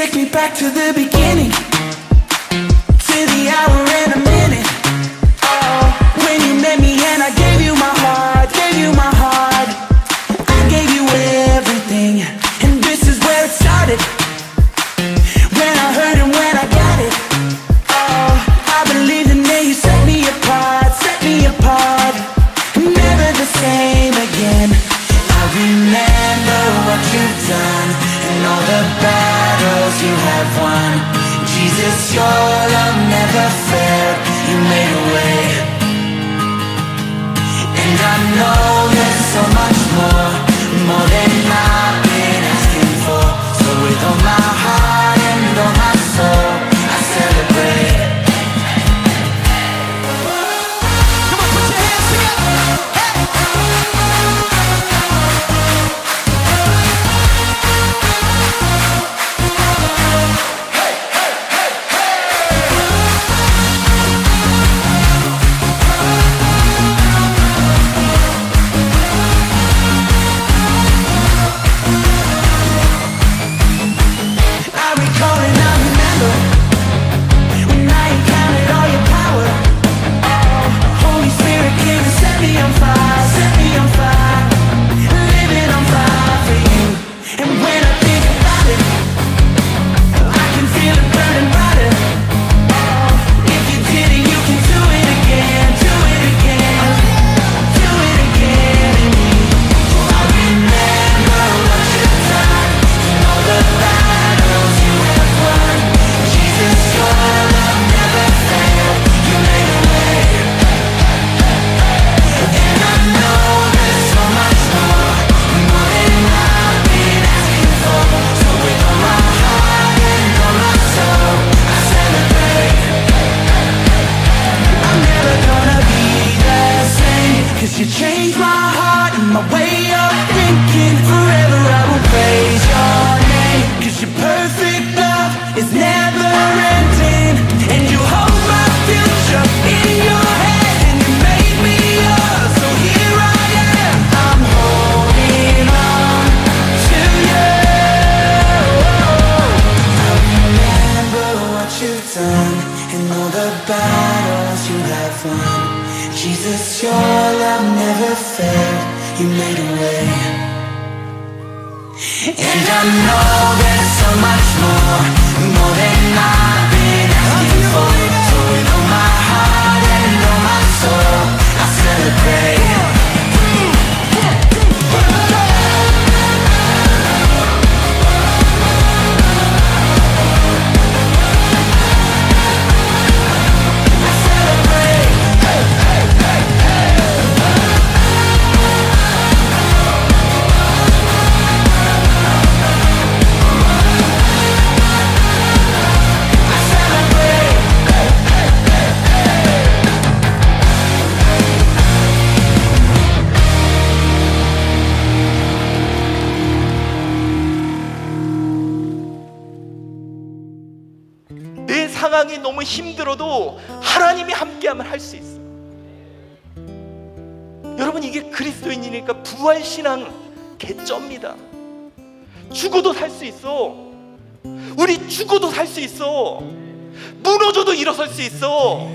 Take me back to the beginning, Jesus, your love never failed. You made a way. And I know battles you have won. Jesus, your love never failed. You made a way. And I know there's so much 상황이 너무 힘들어도 하나님이 함께하면 할 수 있어. 여러분 이게 그리스도인이니까 부활 신앙 개쩌입니다. 죽어도 살 수 있어. 우리 죽어도 살 수 있어. 무너져도 일어설 수 있어.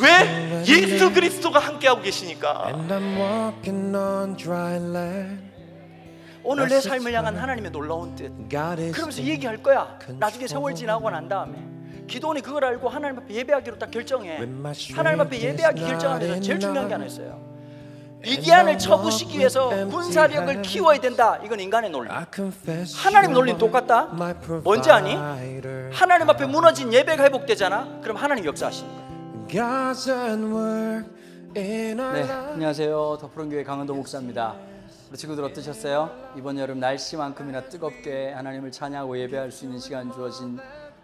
왜? 예수 그리스도가 함께하고 계시니까. 오늘 내 삶을 향한 하나님의 놀라운 뜻 그러면서 얘기할 거야 나중에 세월 지나고 난 다음에 기도원이 그걸 알고 하나님 앞에 예배하기로 딱 결정해 하나님 앞에 예배하기 결정하면서 not 제일 중요한 게 하나. 있어요 미디안을 쳐부시기 위해서 군사력을 키워야 된다 이건 인간의 논리 하나님 논리는 똑같다 뭔지 아니? 하나님 앞에 무너진 예배가 회복되잖아 그럼 하나님 역사하시는 거야 네. 안녕하세요. 더푸른교회 강은도 목사입니다. 우리 친구들 어떠셨어요? 이번 여름 날씨만큼이나 뜨겁게 하나님을 찬양하고 예배할 수 있는 시간 주어진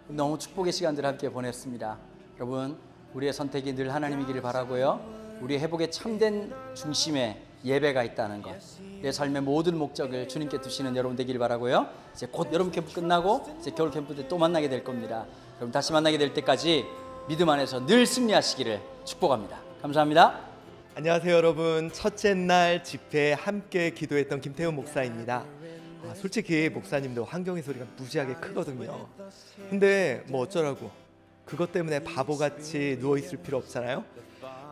너무 축복의 시간들 함께 보냈습니다. 여러분, 우리의 선택이 늘 하나님이기를 바라고요. 우리 회복의 참된 중심에 예배가 있다는 것. 내 삶의 모든 목적을 주님께 두시는 여러분 되기를 바라고요. 이제 곧 여름 캠프 끝나고 이제 겨울 캠프 때 또 만나게 될 겁니다. 여러분 다시 만나게 될 때까지 믿음 안에서 늘 승리하시기를 축복합니다. 감사합니다. 안녕하세요 여러분 첫째 날 집회 함께 기도했던 김태훈 목사입니다 아, 솔직히 목사님도 환경의 소리가 무지하게 크거든요. 근데 뭐 어쩌라고? 그것 때문에 바보같이 누워 있을 필요 없잖아요.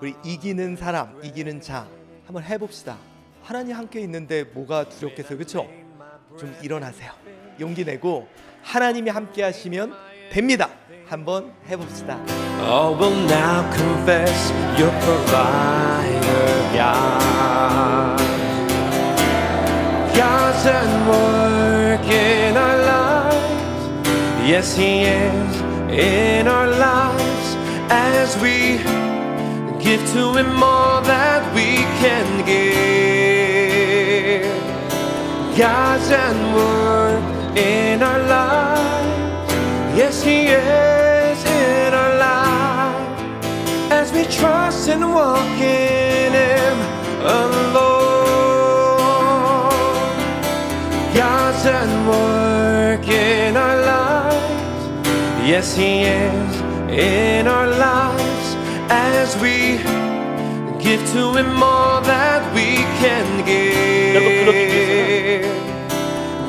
우리 이기는 사람, 이기는 자 한번 해봅시다. 하나님 함께 있는데 뭐가 두렵겠어요, 그렇죠? 좀 일어나세요. 용기 내고 하나님이 함께 하시면 됩니다. 한번 해봅시다. All will God's at work in our lives. Yes, He is in our lives as we give to Him all that we can give. God's at work in our lives. Yes, He is in our lives as we trust and walk in Him alone. God's at work in our lives. Yes, He is in our lives as we give to Him all that we can give.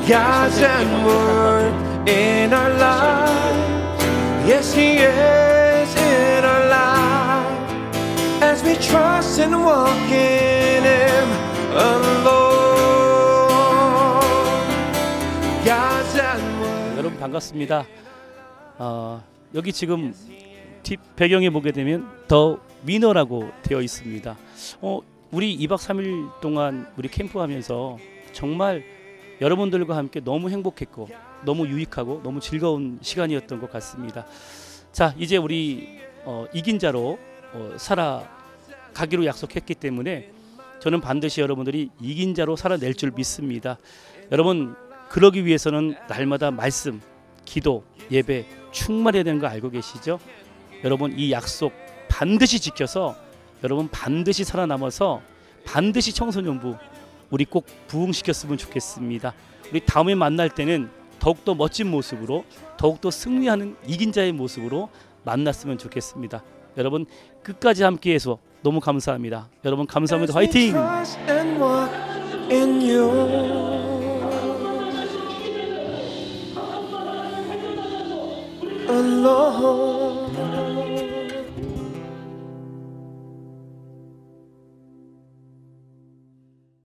God's at work in our lives. Yes, He is in our lives as we trust and walk in Him alone. 여러분 반갑습니다. 어, 여기 지금 뒷 배경에 보게 되면 더 위너라고 되어 있습니다. 어, 우리 2박 3일 동안 우리 캠프하면서 정말 여러분들과 함께 너무 행복했고 너무 유익하고 너무 즐거운 시간이었던 것 같습니다. 자 이제 우리 어, 이긴 자로 어, 살아가기로 약속했기 때문에 저는 반드시 여러분들이 이긴 자로 살아낼 줄 믿습니다. 여러분 그러기 위해서는 날마다 말씀, 기도, 예배 충만해야 되는 거 알고 계시죠? 여러분 이 약속 반드시 지켜서 여러분 반드시 살아남아서 반드시 청소년부 우리 꼭 부흥시켰으면 좋겠습니다. 우리 다음에 만날 때는 더욱더 멋진 모습으로 더욱더 승리하는 이긴 자의 모습으로 만났으면 좋겠습니다. 여러분 끝까지 함께해서 너무 감사합니다. 여러분 감사합니다. 화이팅! hold.